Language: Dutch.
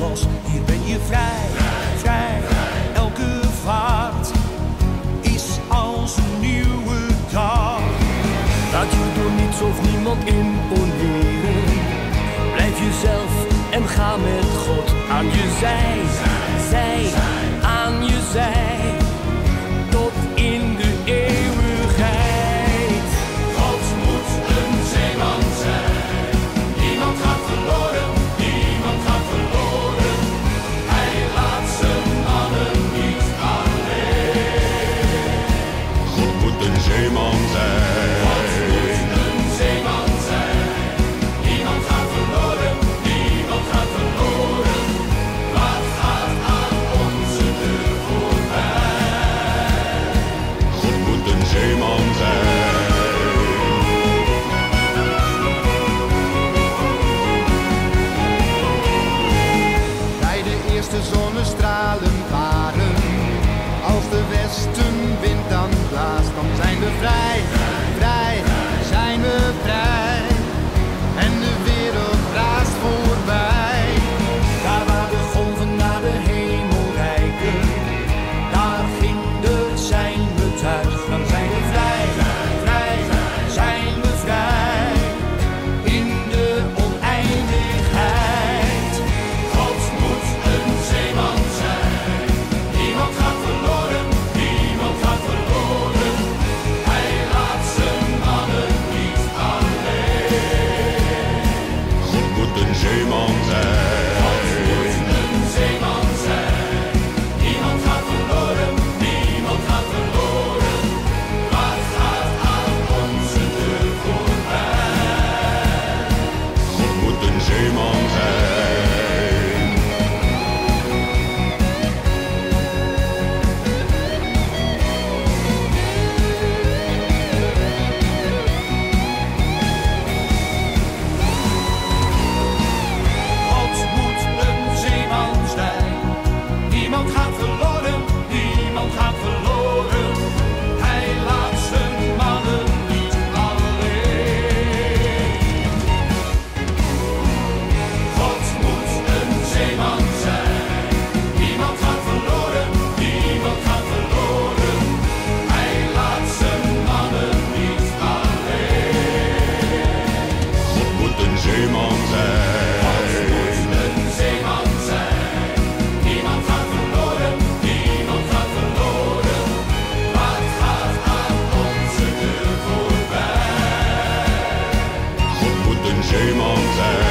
los. Hier ben je vrij, vrij. Elke vaart is als een nieuwe dag. Laat je door niets of niemand imponeren. Blijf jezelf en ga met God aan je zij. Zij, aan je zij. me. game on. shame on them.